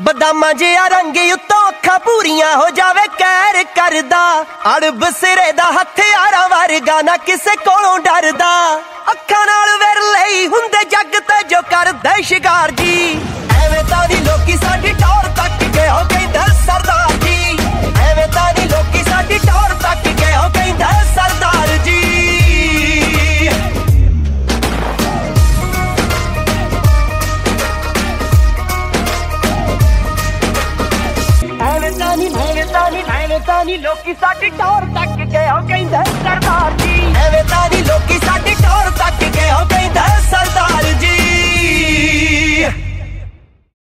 ਬਦਾਮਾਂ ਜਿਹਾ ਰੰਗ ਉੱਤੋਂ ਅੱਖਾਂ ਪੂਰੀਆਂ ਹੋ ਜਾਵੇ ਕਹਿਰ ਕਰਦਾ। ਅੜਬ ਸਿਰੇ ਦਾ ਹਥਿਆਰਾਂ ਵਰਗਾ ਨਾ ਕਿਸੇ ਕੋਲੋਂ ਡਰਦਾ। ਅੱਖਾਂ ਨਾਲ ਵਿਰ ਲਈ ਹੁੰਦੇ ਜੱਗ ਤੇ ਜੋ ਕਰਦੇ ਸ਼ਿਕਾਰ। ਐਵੇਂ ਤਾਂ ਨਹੀਂ ਐਵੇਂ ਤਾਂ ਲੋਕੀ ਸਾਡੀ ਟੌਰ ਤੱਕ ਗਏ ਹੋ